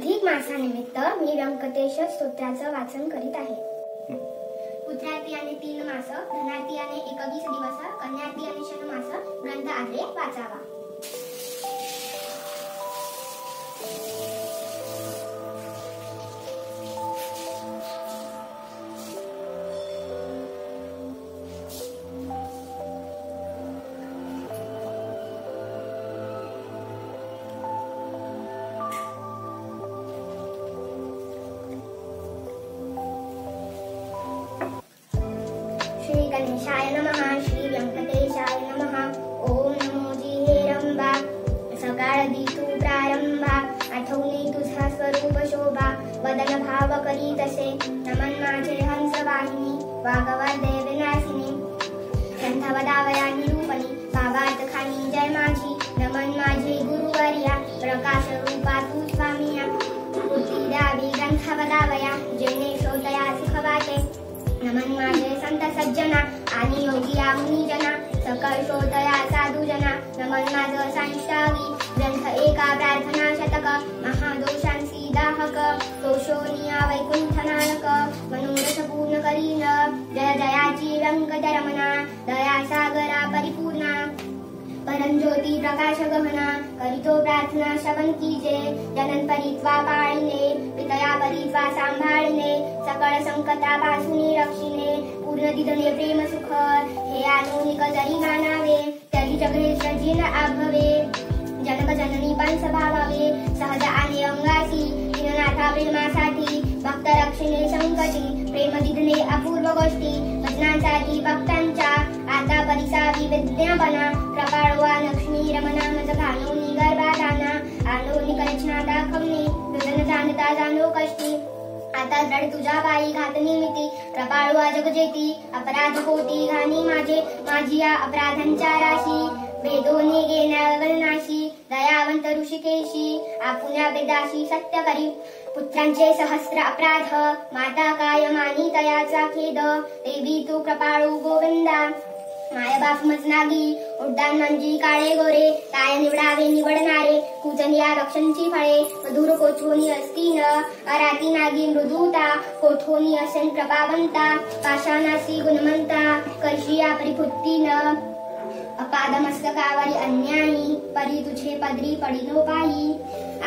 अधिक मासानिमित्त मी व्यंकटेश स्तोत्राचं वाचन करीत आहे. पुत्रार्थीयाने तीन मास धनार्थीयाने एकवीस दिवस कन्यार्थीयाने शन मास ग्रंथ आले वाचावा. शोभा वदन भाव करी तसे नमन माझे हंस वाहिनी वागवा देवनासिनी ग्रंथ वदावया निरूपणी भावात खानी जय माझी नमन माझे गुरुवर्या प्रकाश रूपा तू स्वामिया कृती द्यावी ग्रंथ जेणे श्रोतया सुख वाटे नमन माझे संत सज्जना आणि योगी आमुनी जना सकळ श्रोतया साधू जना नमन माझ सांष्टावी ग्रंथ एका प्रार्थना शतक। महादोषांसी दाहक तोषोनिया वैकुंठ मनोरथ पूर्ण करीन जय जयाची व्यंकट दयासागरा दया सागरा परिपूर्णा परंज्योती प्रकाश गहना करितो प्रार्थना श्रवण कीजे जनन परित्वा पाळिने पितया परित्वा सांभाळिने सकळ संकटापासून रक्षिणे पूर्ण दिदने प्रेम सुख हे आनोनिक जरी मानावे तरी जगहे जीन आभवे जनक जननी पण स्वभावावे सहज आणि अंगासी नाथा प्रेमासाठी भक्त रक्षिणे संकटी प्रेम दिदने अपूर्व गोष्टी भजनांसाठी भक्तांच्या आता परिसावी विज्ञापना प्रपाळवा लक्ष्मी रमणा मज गरबा गर्भाधाना आलोनी कल्चना दाखवणे दुजन जाणता जाणो कष्टी आता जड तुझ्या बाई घात निमिती प्रपाळवा जगजेती अपराध होती घाणी माझे माझी या अपराधांच्या राशी भेदोनी गेल्या गगनाशी दयावंत ऋषिकेशी आपुण्या बेदाशी सत्य करी पुत्रांचे सहस्र अपराध माता काय मानी तयाचा खेद देवी तू कृपाळू गोविंदा माय बाप मजनागी उड्डाण मंजी काळे गोरे काय निवडावे निवडणारे कुजनिया रक्षणची फळे मधुर कोठोनी असतीन अराती नागी मृदुता कोठोनी असेन प्रभावंता पाषाणासी गुणमंता कर्षिया न पादमस्तकावरी अन्यायी परी तुझे पदरी पडिनो पायी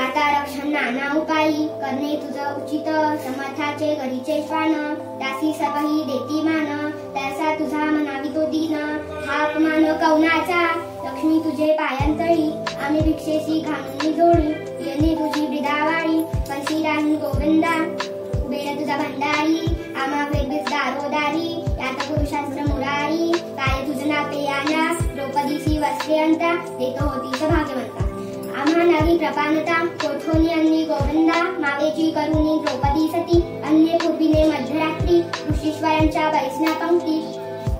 आता रक्षण नाना उपायी करणे तुझं उचित समर्थाचे करीचे श्वान दासी सर्वही देती मान त्याचा तुझा मनावी तो दिन हा अपमान कौनाचा? लक्ष्मी तुझे पायांतळी आम्ही भिक्षेशी घालून जोडी येणे तुझी ब्रिदावाळी राहून गोविंदा बेड तुझा भंडारी आम्हा फेरबीस दारोदारी यात पुरुषास्त्र मुरारी काय तुझं नाते याना द्रौपदीशी वस्त्रे अंता देतो होतीश भाग्यवंता. आम्हा नवी प्रपानता कोठोनी अन्नी गोविंदा मावेची करुणी द्रौपदी सती अन्य कुपिने मध्यरात्री ऋषीश्वरांच्या वैष्णा पंक्ती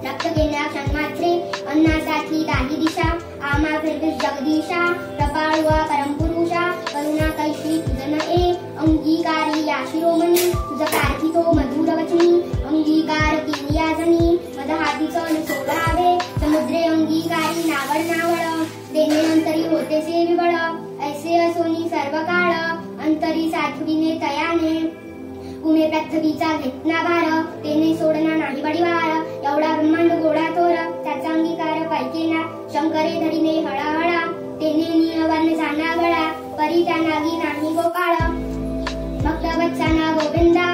रक्त गेल्या क्षणमात्रे अन्नासाठी दाही दिशा आम्हा फिरतीस जगदीशा प्रपाळुवा परमपुरुषा करुणा कैशी तुझन ए अंगीकारी या शिरोमणी तुझ प्रार्थितो मधुर वचनी अंगीकार किनिया मद हातीचं न सोडावे समुद्रे अंगीकारी नावड नावड देणे अंतरी होते से विबळ ऐसे असोनी सर्व काळ अंतरी साठविने तयाने. उमे पृथ्वीचा घेतला भार. तेने सोडना नाही बडिवार. एवढा ब्रह्मांड गोडा तोर त्याचा अंगीकार पायकेना शंकरे धरीने हळाहळा. तेने नियवन जाना गळा. परी त्या नागी नाही गोपाळ. भक्त वत्साना गोविंदा.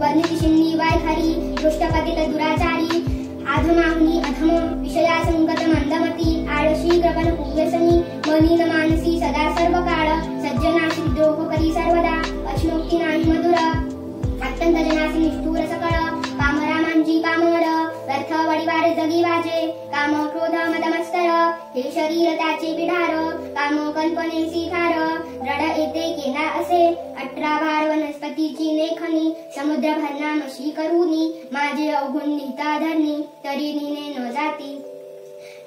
वरी वैखरी दुष्टपतित दुराचारी आधमाहुनी अधम विषया संगत मंदमती आळशी कृपण कुव्यसनी मनीन मानसी सदा सर्व काळ सज्जनाशी जगी काम क्रोध मदमस्तर हे शरीर त्याचे बिढार काम कल्पनेसी थार रड येते केला असे अठरा भार वनस्पतीची लेखनी समुद्र भरणा मशी करुनी माझे अवगुण लिहिता धरणी तरी निने न जाती.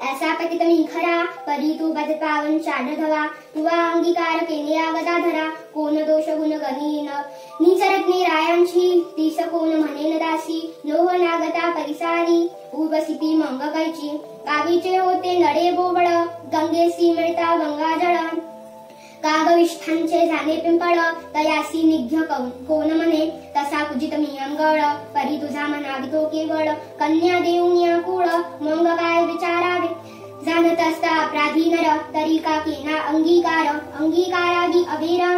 ऐसा पतित मी खरा परी तू बज पावन शाड धवा तुवा अंगीकार केले गदाधरा कोण दोष गुण गणीन निचरत्ने रायांची तीस कोण म्हणेन दासी। लोह नागता परिसारी पूर्वस्थिती मंग कैची। कावीचे होते नडे बोबळ गंगेसी मिळता गंगाजळ कागविष्ठांचे झाले पिंपळ तयासी निघ्य कोण म्हणे तसा कुजित मी अंगळ। परी तुझा म्हणावी केवळ। कन्या देऊन या कुळ मग काय विचारा? जाणत असता अपराधी केना अंगीकार अंगीकारादि अवेरा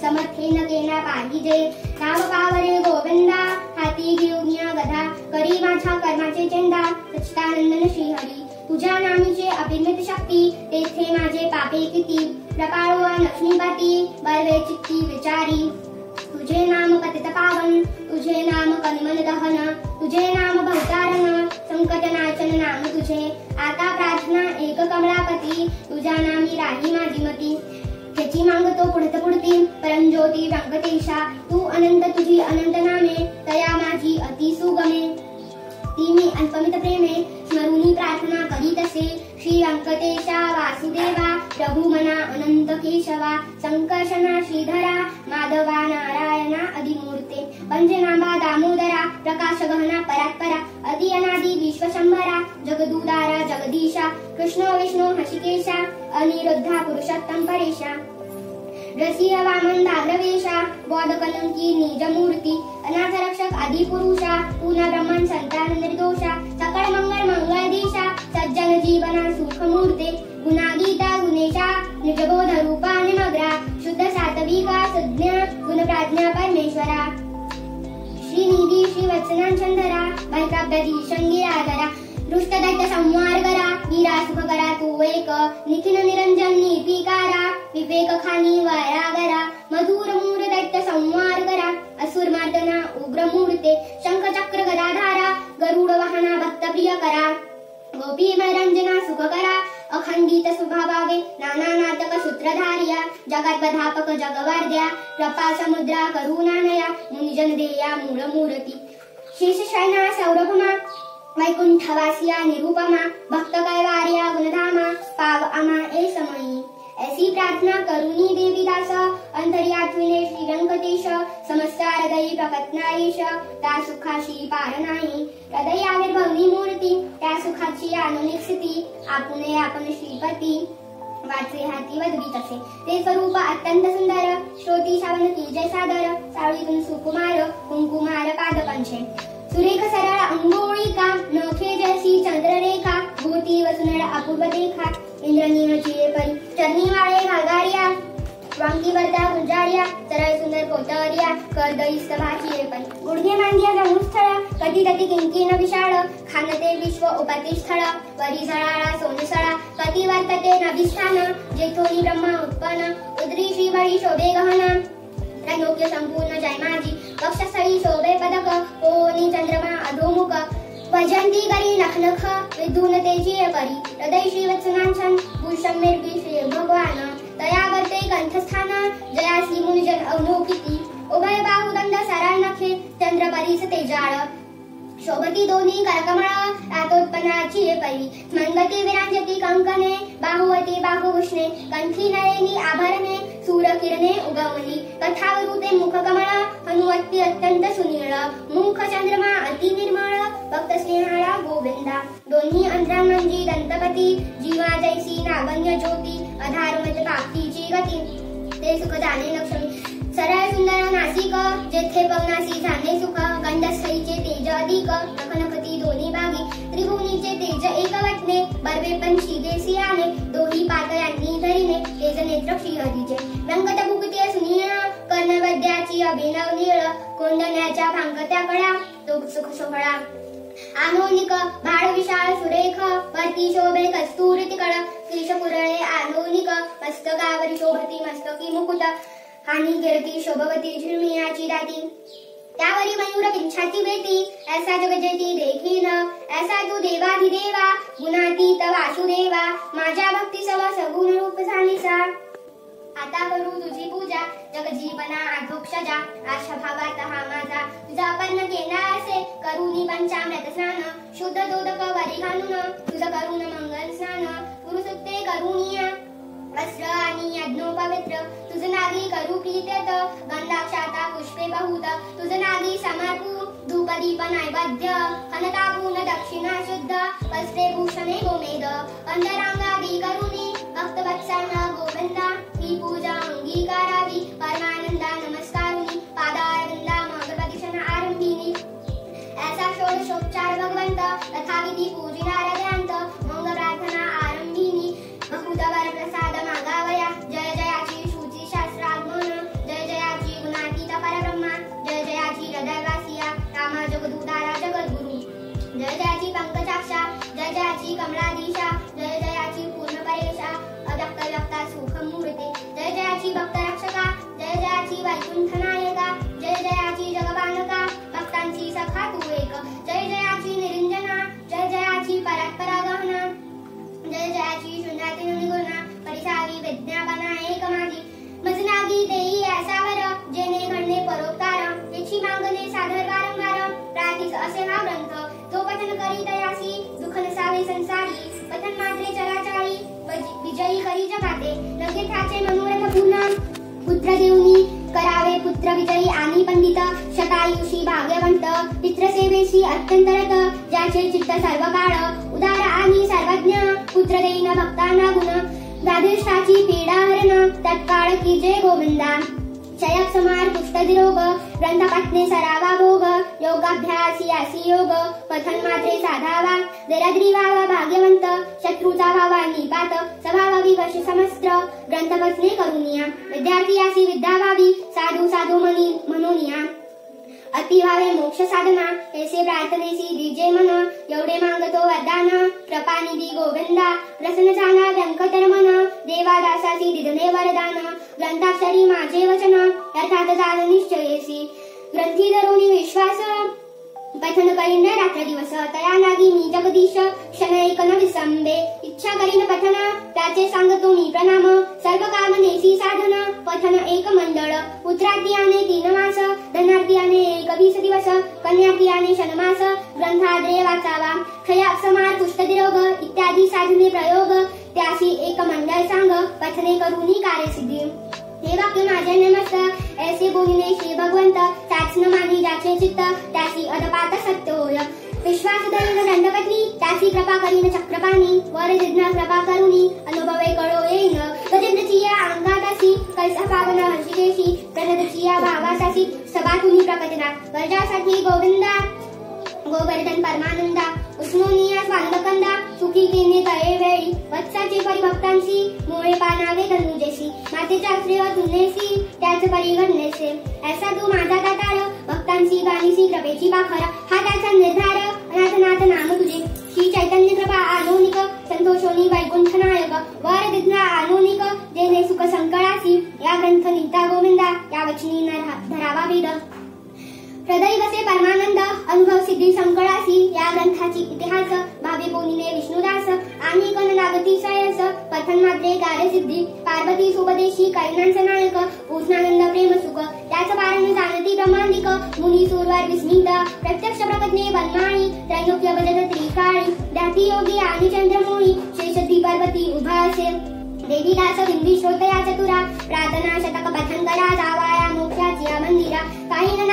समर्थेन केना पाहिजे। नाव पावरे गोविंदा हाती घेऊन्या गधा करी माझ्या कर्माचे चेंदा सच्चिदानंदन श्रीहरी। तुझ्या नामीचे अभिमित शक्ती तेथे माझे पापे किती? प्रपाळवा लक्ष्मीपती बर्वे चित्ती विचारी। तुझे नाम पतित पावन तुझे नाम कन्मन दहन तुझे नाम भवतारण। संकट नाचन नाम तुझे। आता प्रार्थना, एक कमलापती तुझ्या नामी राही माझी त्याची मागतो पुढत पुढती परंज्योती व्यंकटेशा, तू अनंत तुझी अनंत नामे, तया माझी अति सुगमे। ती मी अल्पमित प्रेमे, स्मरुनी प्रार्थना करीत असे। श्री व्यंकटेशा वासुदेवा रघुमना अनंत केशवा संकर्षणा श्रीधरा माधवा नारायणा अधिमूर्ते पंचनामा दामोदरा प्रकाश गहना परात्परा अति अनादि विश्वशंभरा जगदुदारा जगदीशा कृष्ण विष्णु हशिकेशा अनिरुद्धा पुरुषोत्तम परेशा। रसिय वामन दाग्रवेशा बौद्ध कलंकी निज मूर्ती अनाथ रक्षक आदि पुरुषा ब्रह्मण संतान निर्दोषा सकळ मंगल मंगल देशा सज्जन जीवना सुखमूर्ते गुणागीता गुणेशा निजबोध रूपा निमग्रा शुद्ध सात्विका सुज्ञ गुण प्राज्ञा परमेश्वरा। श्रीनिधी श्री वत्सनांचंदरा वैकाब्दधी शंगिराधरा दृष्टदैत्य संहार करा वीरा सुख करा तू एक निखिल निरंजन नीतिकारा विवेक खानी वाया करा मधुर मूर दैत्य संहार करा असुर मार्दना उग्र मूर्ते शंख चक्र गदाधारा गरुड वाहना भक्त प्रिय करा गोपी रंजना सुख करा अखंडित स्वभावावे नाना नाटक सूत्रधार्या जगात बधापक जगवार्द्या कृपा समुद्रा करुणानया, मुनिजन देया मूळ मूर्ती शेषशयना सौरभमा वैकुंठवासिया निरूपमा, भक्त कैवार्या गुणधामा, पाव आमा ए समयी ऐसी प्रार्थना करुणी देवीदास अंतर्यात्मिने श्री व्यंकटेश समस्त हृदयी प्रकटनायेश त्या सुखाशी पार नाही हृदय आविर्भवनी मूर्ती त्या सुखाची आनंदिक स्थिती आपुने आपण श्रीपती। वाचे हाती वदवी तसे। ते स्वरूप अत्यंत सुंदर श्रोती श्रावण की जय सादर सावळीतून सुकुमार कुंकुमार पादपंचे सुरेख सरळ अंगोळिका नखे जशी चंद्ररेखा भूती वसुनळ अपूर्व देखा। इंद्रनीळची परी चरणी वाळे घागारिया वांकी वर्धा गुंजारिया सरळ सुंदर कोतरिया कर्दई सभाची परी गुडघे मांडिया गंगस्थळ कधी तटी किंकिन विशाळ खानते विश्व उपाती स्थळ वरी झळाळा सोनसळा कधी वर्तते नभिस्थान जेथोनी ब्रह्मा उत्पन्न उद्री श्रीवळी शोभे गहन त्रैलोक्य संपूर्ण जय माझी वक्षस्थळी शोभे पदक कोणी चंद्रमा अधोमुख भजंती करी नखनख विधून तेची परी हृदय श्री वत्सनांचन भूषण शोभती दोन्ही कर्कमळा रातोत्पन्नाची परी मंगती विरांजती कंकणे बाहुवती बाहुभूषणे कंठी नयनी आभरणे सूरकिरणे उगवली. कथावरूते मुखकमळ हनुवत्ती अत्यंत सुनीळ. मुख चंद्रमा अति निर्मळ भक्त स्नेहाळा गोविंदा. दोन्ही अंतरांगी दंतपती जीवा जैसी नागन्य ज्योती अधारमज प्राप्तीची गती. ते सुख जाणे लक्ष्मी. सरळ सुंदर नासिक जेथे पवनासी झाले सुख गंधश्रीचे तेज अधिक नखनखती दोन्ही भागी त्रिभुवनीचे तेज एक वाटणे बर्वे पण देसी आणे दोन्ही पातळ्यांनी धरिणे तेज नेत्र श्रीहरीचे व्यंकट भुकती सुनीळ कर्णवद्याची अभिनव निळ कोंदण्याच्या भांगत्या कळ्या तो सुख सोहळा. आनोनिक भाड विशाळ सुरेख वरती शोभे कस्तुरी तिकड क्लिश पुरळे आनोनिक मस्तकावर शोभती मस्तकी मुकुट. आणि गिरती शोभवती झिरमियाची दाती. त्यावरी मयूर पिंछाची बेटी ऐसा जगजेती देखील ऐसा तू देवाधिदेवा गुणातीत वासुदेवा माझ्या भक्ती सव सगुण रूप झालीसा. आता करू तुझी पूजा जगजीवना आधोक्षजा आशा भावात हा माझा. तुझा अपर्ण केला असे करुणी पंचामृत स्नान शुद्ध दोदक वरी घालून तुझं करून मंगल स्नान पुरुषुक्ते करुणिया. वस्त्र आणि यज्ञो पवित्र. तुझ नागी करू प्रीत्यत गंधाक्षाता पुष्पे बहुत. तुझ नागी समर्पू. धूपदीप नैवेद्य. हनतापून दक्षिणा शुद्ध. वस्त्रे भूषणे गोमेद. अंतरांगादी करुणी. भक्तवत्साना श्री कमलाधीशा, जय जयाची पूर्ण परेशा व्यक्ता सुख मूर्ते जय जयाची भक्त रक्षका जय जयाची वैकुंठ नायका, जय जयाची भक्तांची सखा तू एक। जय जयाची निरंजना, जय जयाची परात्परा गहना, जय जयाची परिसावी एक माझी। मजनागी देई ऐसावर, जेणे घडणे परोपकार, याची मागणे सादर विजयी लगे ठाचे मनोरथ पूर्ण. पुत्र देऊनी करावे पुत्र विजयी आणि पंडित. शतायुषी भाग्यवंत. पित्रसेवेशी अत्यंत रत ज्याचे चित्त सर्व काळ उदार आणि सर्वज्ञ. पुत्र देईन भक्तांना गुण. गाधिष्ठाची पीडा हरण तत्काळ की जय गोविंदा. क्षयक समार कुष्ठदिरोग ग्रंथ पाठणे सरावा भोग योगाभ्यास यासी योग पठन मात्रे साधावा दरद्री व्हावा भाग्यवंत शत्रूचा व्हावा निपात स्वभाव विवश समस्त्र ग्रंथ करुनिया विद्यार्थी यासी विद्या व्हावी साधू साधू मनी म्हणून अति व्हावे मोक्ष साधना ऐसे प्रार्थनेसी दिजे मन एवढे मागतो वरदान कृपानिधी गोविंदा प्रसन्न जाना व्यंकटरमण देवा दासासी दिदने वरदान ग्रंथाक्षरी माझे वचन अर्थात जाण निश्चयेसी। ग्रंथी धरुनी विश्वास पठन करीन रात्र दिवस तया लागी मी जगदीश क्षण एक न विसंबे इच्छा करीन पठन त्याचे सांगतो मी प्रणाम। सर्व काम नेसी साधन पठन एक मंडळ पुत्रार्थियाने तीन मास धनार्थियाने एक वीस दिवस कन्यार्थियाने शनमास ग्रंथाद्रे वाचावा। क्षया समार कुष्ठदिरोग इत्यादी साधने प्रयोग। त्याशी एक मंडळ सांग पठने करूनी कार्यसिद्धी. हे वाक्य माझ्या नमस्त ऐसे बोलणे श्री भगवंत त्याच न मानी ज्याचे चित्त त्याची अदपात सत्य होय. विश्वास धरीन दंडपत्नी त्याची कृपा करीन चक्रपाणी. वर जिज्ञा कृपा करुनी अनुभवे कळो येईन. गजेंद्रची या अंगातासी कैसा पावन हर्षिकेशी प्रणदची या भावासासी सभा तुम्ही प्रकटना. वर्जासाठी गोविंदा गोवर्धन परमानंदा उष्णोनिया स्वानंदकंदा सुखी केने तळे वेळी वत्साचे परिभक्तांशी मोळे पानावे धनुजेशी मातेच्या श्रेय तुनेसी त्याच परिगणनेसे ऐसा तू माझा तातार भक्तांशी गाणीसी कृपेची पाखर हा त्याचा निर्धार अनाथनाथ नाम तुझे। श्री चैतन्य कृपा आनोनिक संतोषोनी वैकुंठ नायक। वर दिग्ना आनोनिक जेने सुख संकळासी। या ग्रंथ निता गोविंदा या वचनी धरावा वेद। हृदय वसे परमानंद अनुभव सिद्धी संकळासी। या ग्रंथाची इतिहास भावी बोलिले विष्णुदास आणि कन लागती पथन मात्रे गारे सिद्धी पार्वती सुपदेशी कैनांच नायक उष्णानंद प्रेम सुख त्याच पारण जाणती प्रमाणिक मुनी सुरवार विस्मित प्रत्यक्ष प्रकटने वनमाळी त्रैलोक्य बदल त्रिकाळी दाती योगी आणि चंद्रमोळी शेषती पार्वती उभा असेल. देवी दास बिंदी श्रोतया चतुरा प्रार्थना शतक पथन करा जावाया मोक्षाची या मंदिरा काही न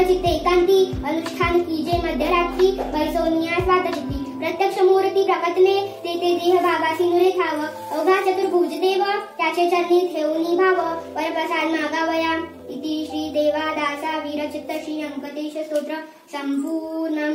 नागती चित्ते एकांती अनुष्ठान कीजे मध्यरात्री वैसोनिया स्वातचित्ती प्रत्यक्ष मूर्ती प्रकटने ते ते देह भागासी नुरे खाव. अवघा चतुर्भुज देव त्याचे चरणी ठेवणी भाव वरप्रसाद मागावया. इति श्री देवादासा वीरचित्त श्री अंकटेश स्तोत्र. संपूर्ण